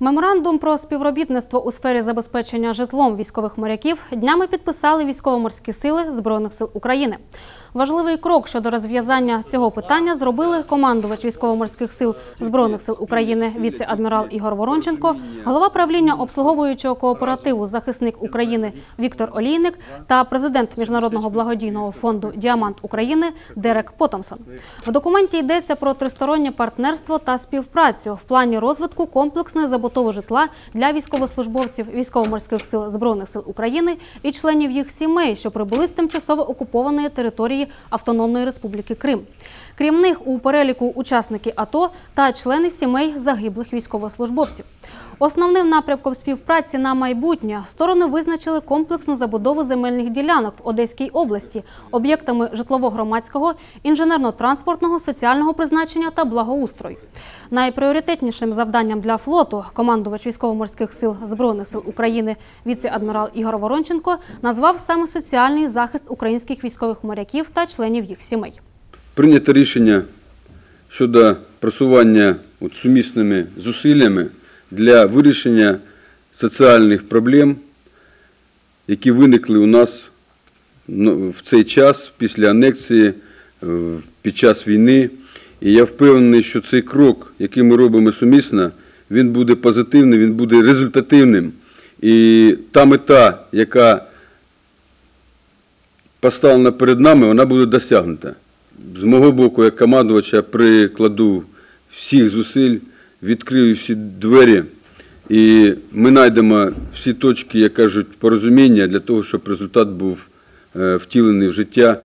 Меморандум про співробітництво у сфері забезпечення житлом військових моряків днями підписали військово-морські сили Збройних сил України. Важливий крок щодо розв'язання цього питання зробили командувач військово-морських сил Збройних сил України віце-адмірал Ігор Воронченко, голова правління обслуговуючого кооперативу Захисник України Віктор Олійник та президент міжнародного благодійного фонду Діамант України Дерек Потомсон. В документі йдеться про тристороннє партнерство та співпрацю в плані розвитку комплексної забудови житла для військовослужбовців військово-морських сил Збройних сил України і членів їх сімей, що прибули з тимчасово окупованої території Автономної Республіки Крим. Крім них, у переліку учасники АТО та члени сімей загиблих військовослужбовців. Основним напрямком співпраці на майбутнє сторони визначили комплексну забудову земельних ділянок в Одеській області, об'єктами житлово-громадського, інженерно-транспортного, соціального призначення та благоустрою. Найпріоритетнішим завданням для флоту командувач військово-морських сил Збройних сил України віце-адмірал Ігор Воронченко назвав саме соціальний захист українських військових моряків та членів їх сімей. Прийнято рішення щодо просування от сумісними зусиллями для вирішення соціальних проблем, які виникли у нас ну, в цей час після анексії, під час війни. І я впевнений, що цей крок, який ми робимо сумісно, він буде позитивним, він буде результативним. І та мета, яка поставлена перед нами, вона буде досягнута. З мого боку, як командувача, прикладу всіх зусиль, відкрию всі двері, і ми знайдемо всі точки, як кажуть, порозуміння для того, щоб результат був е, втілений в життя.